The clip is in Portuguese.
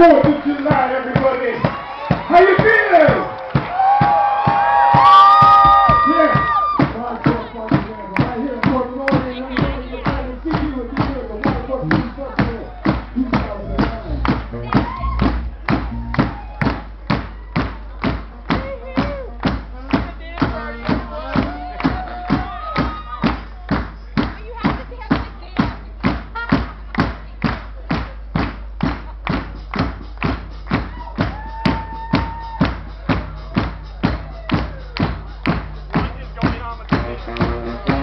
Of July, Thank you.